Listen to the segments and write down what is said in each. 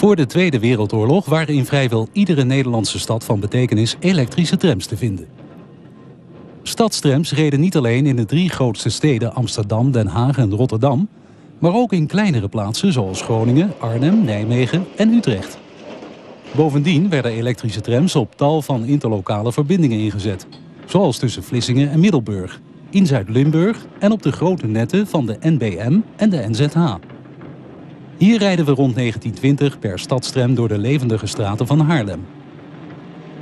Voor de Tweede Wereldoorlog waren in vrijwel iedere Nederlandse stad van betekenis elektrische trams te vinden. Stadstrams reden niet alleen in de drie grootste steden Amsterdam, Den Haag en Rotterdam, maar ook in kleinere plaatsen zoals Groningen, Arnhem, Nijmegen en Utrecht. Bovendien werden elektrische trams op tal van interlokale verbindingen ingezet, zoals tussen Vlissingen en Middelburg, in Zuid-Limburg en op de grote netten van de NBM en de NZH. Hier rijden we rond 1920 per stadstram door de levendige straten van Haarlem.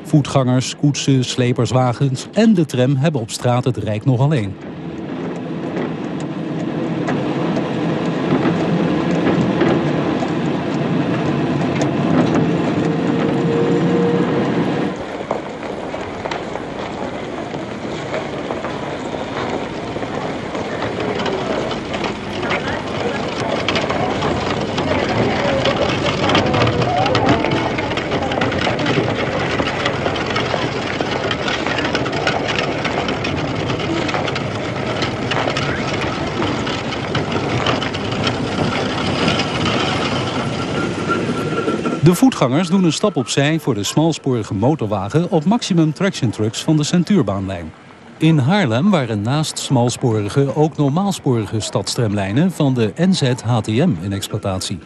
Voetgangers, koetsen, sleperswagens en de tram hebben op straat het Rijk nog alleen. De voetgangers doen een stap opzij voor de smalsporige motorwagen op maximum traction trucks van de Centuurbaanlijn. In Haarlem waren naast smalsporige ook normaalsporige stadstramlijnen van de NZ-HTM in exploitatie.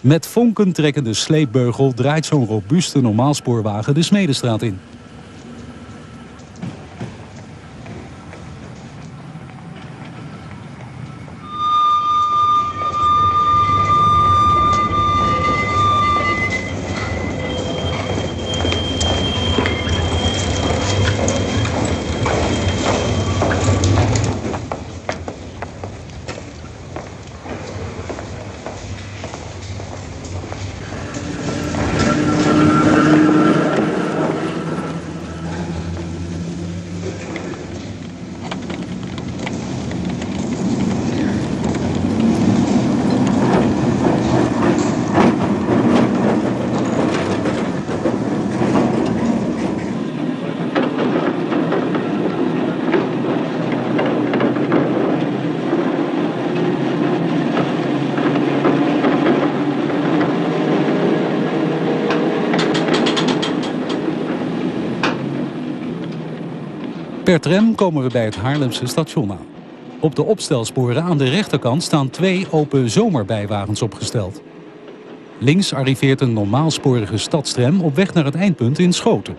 Met vonken trekkende sleepbeugel draait zo'n robuuste normaalspoorwagen de Smedestraat in. Per tram komen we bij het Haarlemse station aan. Op de opstelsporen aan de rechterkant staan twee open zomerbijwagens opgesteld. Links arriveert een normaalsporige stadstram op weg naar het eindpunt in Schoten.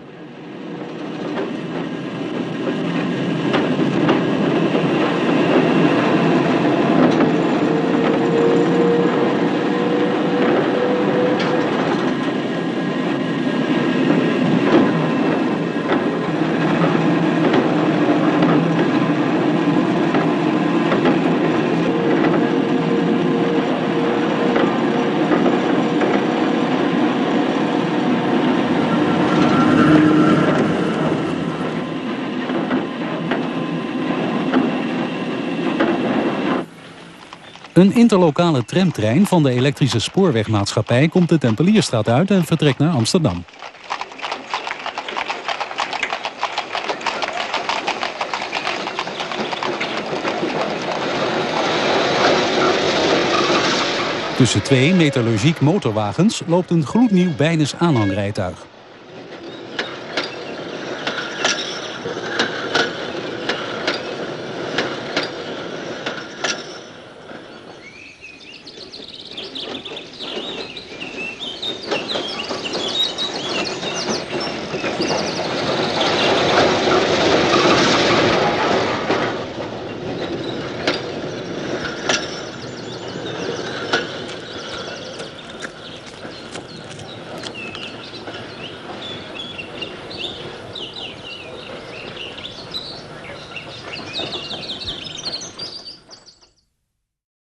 Een interlokale tramtrein van de elektrische spoorwegmaatschappij komt de Tempelierstraat uit en vertrekt naar Amsterdam. Tussen twee metallurgiek motorwagens loopt een gloednieuw Bijnes aanhangrijtuig.